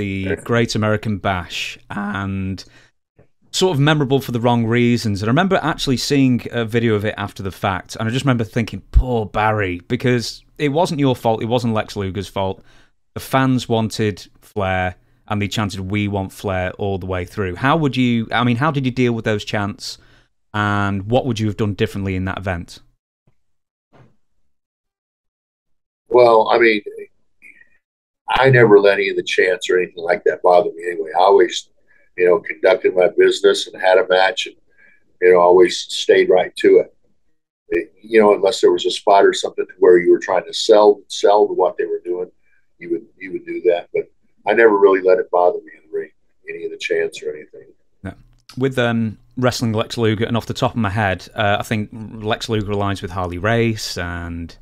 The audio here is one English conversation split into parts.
the Great American Bash and sort of memorable for the wrong reasons. And I remember actually seeing a video of it after the fact, and I just remember thinking, poor Barry, because it wasn't your fault, it wasn't Lex Luger's fault. The fans wanted Flair, and they chanted, We want Flair all the way through. How would you, I mean, how did you deal with those chants, and what would you have done differently in that event? Well, I mean, I never let any of the chants or anything like that bother me anyway. I always you know, conducted my business and had a match and, you know, always stayed right to it. it. You know, unless there was a spot or something where you were trying to sell sell to what they were doing, you would you would do that. But I never really let it bother me in the ring, any of the chants or anything. Yeah. With um, wrestling Lex Luger, and off the top of my head, uh, I think Lex Luger aligns with Harley Race, and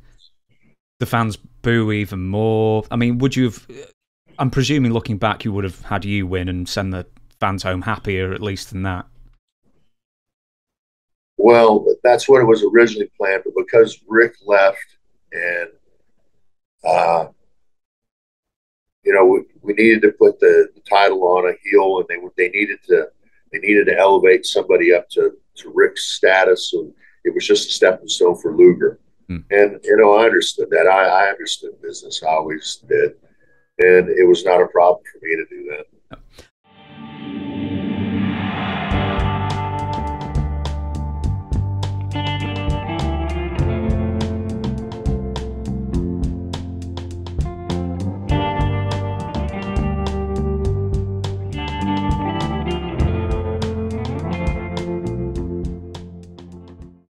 the fans boo even more. I mean, would you have? I'm presuming, looking back, you would have had you win and send the fans home happier at least than that. Well, that's what it was originally planned, but because Rick left and uh, you know we, we needed to put the, the, title on a heel, and they they needed to they needed to elevate somebody up to to Rick's status, and it was just a stepping stone for Luger. Hmm. And you know, I understood that. I, I understood business. I always did, and it was not a problem for me to do that.